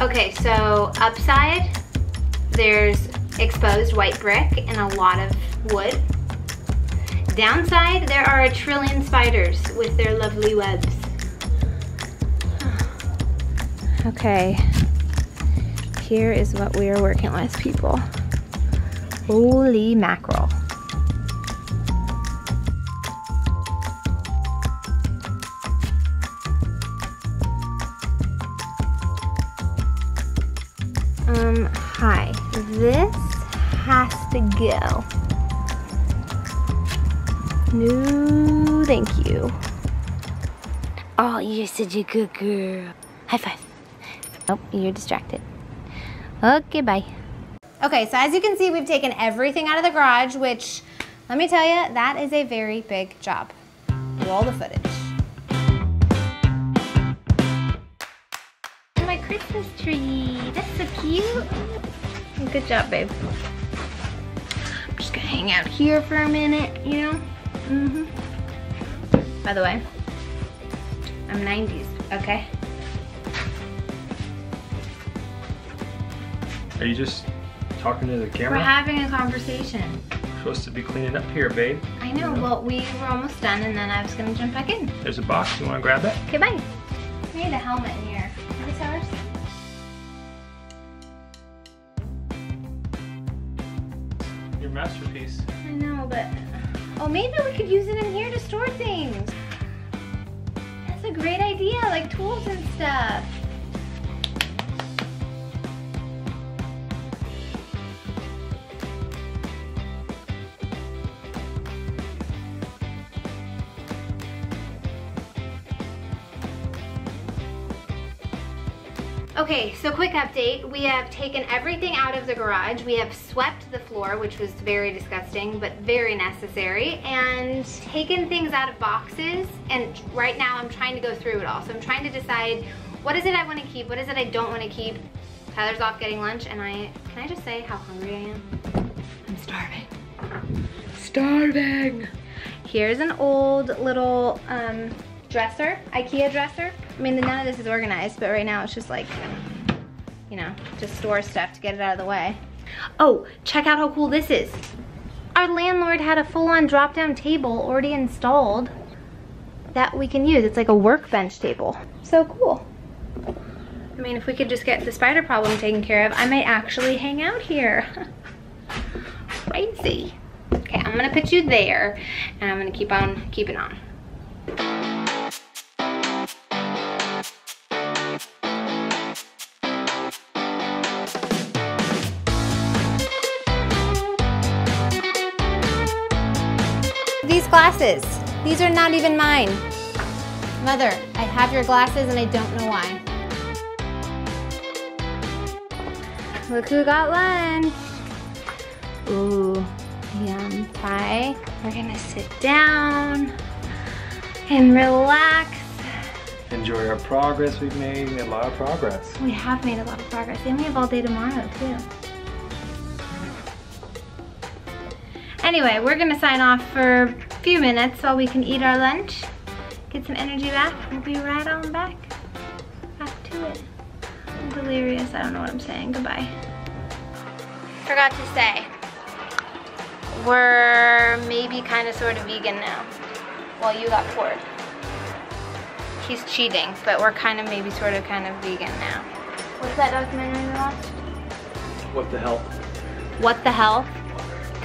Okay, so upside, there's exposed white brick and a lot of wood. Downside, there are a trillion spiders with their lovely webs. Okay, here is what we are working with, people. Holy mackerel. To go. No, thank you. Oh, you're such a good girl. High five. Oh, you're distracted. Okay, bye. Okay, so as you can see, we've taken everything out of the garage, which, let me tell you, that is a very big job. Roll the footage. My Christmas tree. That's so cute. Good job, babe. I'm just gonna hang out here for a minute, you know? Mm-hmm. By the way, I'm 90s, okay? Are you just talking to the camera? We're having a conversation. We're supposed to be cleaning up here, babe. I know, well, we were almost done and then I was gonna jump back in. There's a box. You want to grab that? Okay, bye. I need a helmet in here. Are these ours? Masterpiece. I know, but... Oh, maybe we could use it in here to store things. That's a great idea, like tools and stuff. Okay, so quick update. We have taken everything out of the garage. We have swept the floor, which was very disgusting, but very necessary, and taken things out of boxes. And right now I'm trying to go through it all. So I'm trying to decide what is it I want to keep, what is it I don't want to keep. Tyler's off getting lunch, and I, can I just say how hungry I am? I'm starving. Starving. Here's an old little um, dresser, Ikea dresser. I mean, none of this is organized, but right now it's just like, you know, just store stuff to get it out of the way. Oh, check out how cool this is. Our landlord had a full-on drop-down table already installed that we can use. It's like a workbench table. So cool. I mean, if we could just get the spider problem taken care of, I might actually hang out here. Crazy. Okay, I'm gonna put you there, and I'm gonna keep on keeping on. Glasses, these are not even mine. Mother, I have your glasses and I don't know why. Look who got lunch. Ooh, yum pie. We're gonna sit down and relax. Enjoy our progress we've made. We made a lot of progress. We have made a lot of progress and we have all day tomorrow too. Anyway, we're gonna sign off for few minutes while we can eat our lunch, get some energy back. We'll be right on back, back to it. I'm delirious, I don't know what I'm saying, goodbye. Forgot to say, we're maybe kind of sort of vegan now. Well, you got pork. He's cheating, but we're kind of maybe sort of kind of vegan now. What's that documentary we watched? What the hell? What the health?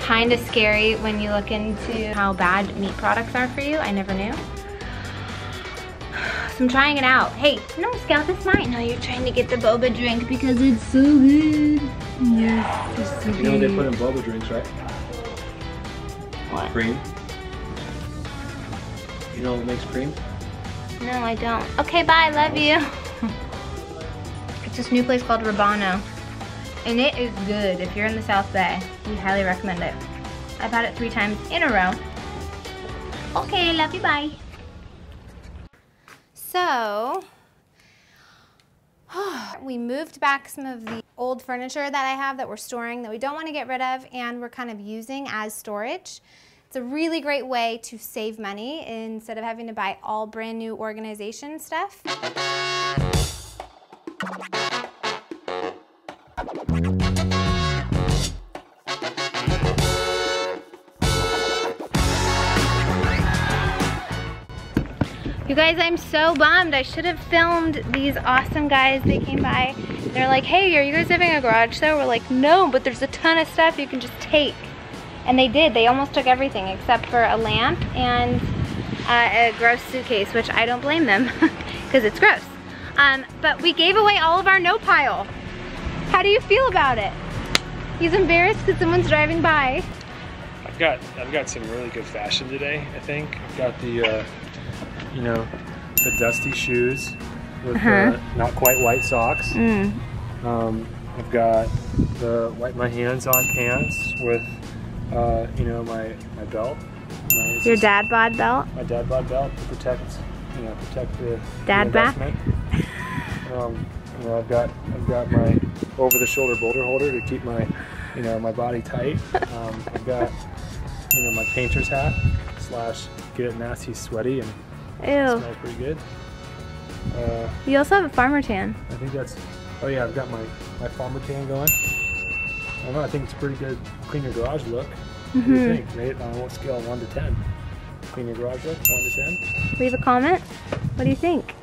Kind of scary when you look into how bad meat products are for you. I never knew. So I'm trying it out. Hey, no, Scout, that's mine. No, you're trying to get the boba drink because it's so good. Yeah, it's so good. You know what they put in boba drinks, right? What? Cream. You know what makes cream? No, I don't. Okay, bye, love you. it's this new place called Rabano. And it is good. If you're in the South Bay, we highly recommend it. I've had it three times in a row. Okay, love you, bye. So, we moved back some of the old furniture that I have that we're storing that we don't want to get rid of and we're kind of using as storage. It's a really great way to save money instead of having to buy all brand new organization stuff. You guys, I'm so bummed. I should have filmed these awesome guys. They came by. They're like, hey, are you guys having a garage sale? We're like, no, but there's a ton of stuff you can just take. And they did. They almost took everything except for a lamp and uh, a gross suitcase, which I don't blame them because it's gross. Um, but we gave away all of our no pile. How do you feel about it? He's embarrassed because someone's driving by. I've got I've got some really good fashion today. I think I've got the uh, you know the dusty shoes with uh Uh-huh. the not quite white socks. Mm. Um, I've got the wipe my hands on pants with uh, you know my my belt. My, Your dad bod belt? my dad bod belt to protect you know protect the Dad the investment. Um, you know, I've got I've got my over the shoulder boulder holder to keep my you know my body tight. Um, I've got you know my painter's hat slash get it nasty sweaty and Ew. smells pretty good. Uh, You also have a farmer tan. I think that's oh yeah I've got my my farmer tan going. I don't know I think it's a pretty good clean your garage look. What do you Mhm. think? Rate it on what scale one to ten? Clean your garage look one to ten. Leave a comment. What do you think?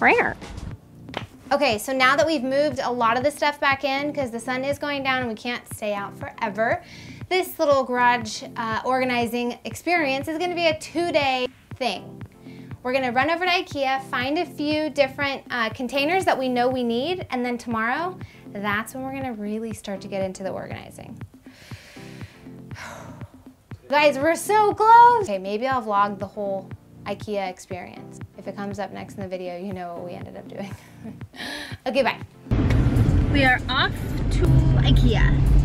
Rare. Okay, so now that we've moved a lot of the stuff back in because the sun is going down and we can't stay out forever, this little garage uh, organizing experience is gonna be a two-day thing. We're gonna run over to Ikea, find a few different uh, containers that we know we need, and then tomorrow, that's when we're gonna really start to get into the organizing. Guys, we're so close. Okay, maybe I'll vlog the whole IKEA experience. If it comes up next in the video, you know what we ended up doing. okay, bye. We are off to IKEA.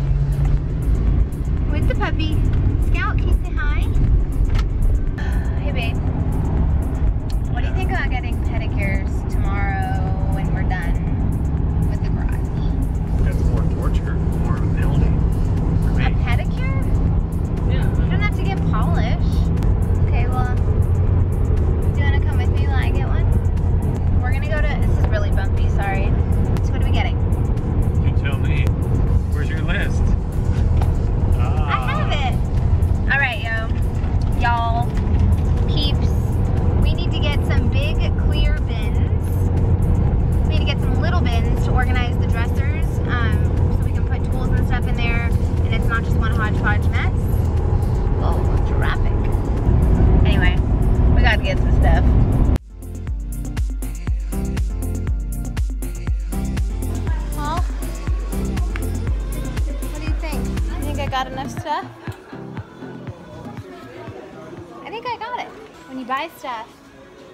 Stuff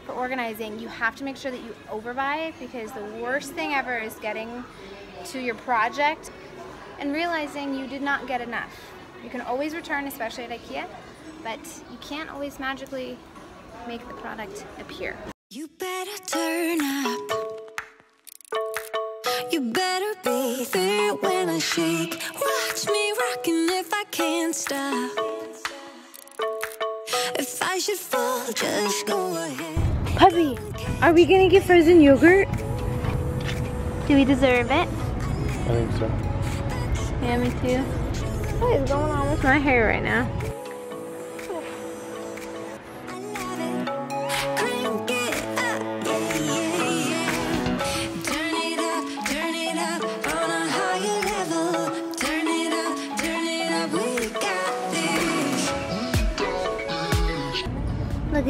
for organizing, you have to make sure that you overbuy because the worst thing ever is getting to your project and realizing you did not get enough. You can always return, especially at IKEA, but you can't always magically make the product appear. You better turn up. You better be there when I shake. Watch me rocking if I can't stop. If I should fall, just go ahead. Puppy, are we gonna get frozen yogurt? Do we deserve it? I think so. Yeah, me too. What is going on with my hair right now?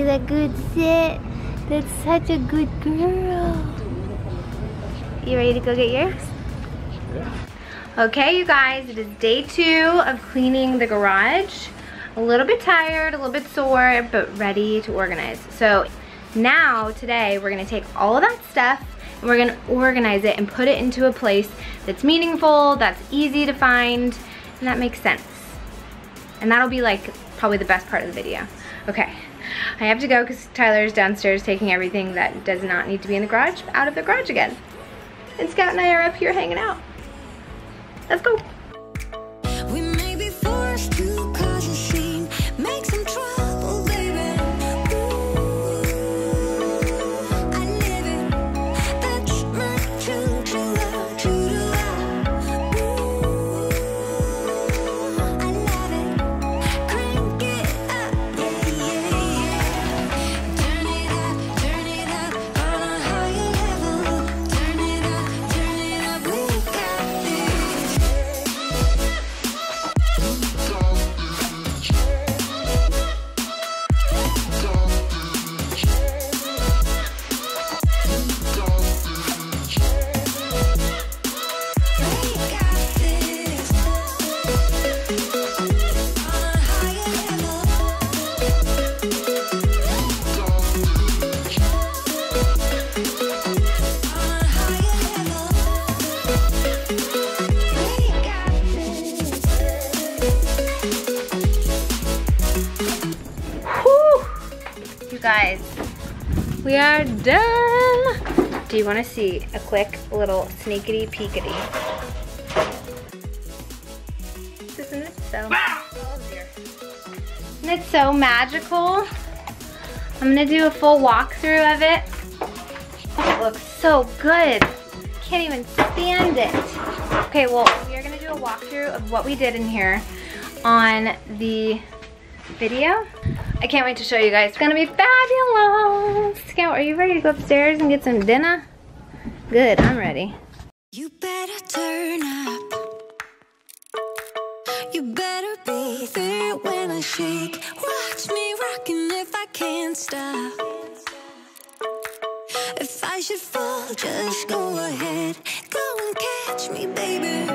At that good sit. That's such a good girl. You ready to go get yours? Yeah. Okay, you guys, it is day two of cleaning the garage. A little bit tired, a little bit sore, but ready to organize. So now, today, we're gonna take all of that stuff and we're gonna organize it and put it into a place that's meaningful, that's easy to find, and that makes sense. And that'll be like probably the best part of the video. Okay, I have to go because Tyler's downstairs taking everything that does not need to be in the garage out of the garage again. And Scout and I are up here hanging out. Let's go. Guys, we are done. Do you want to see a quick little sneakity peekity? Isn't it so? Oh. Isn't it so magical? I'm gonna do a full walkthrough of it. Oh, it looks so good. Can't even stand it. Okay, well, we are gonna do a walkthrough of what we did in here on the video. I can't wait to show you guys. It's gonna be fabulous. Scout, are you ready to go upstairs and get some dinner? Good, I'm ready. You better turn up. You better be there when I shake. Watch me rocking if I can't stop. If I should fall, just go ahead. Go and catch me, baby.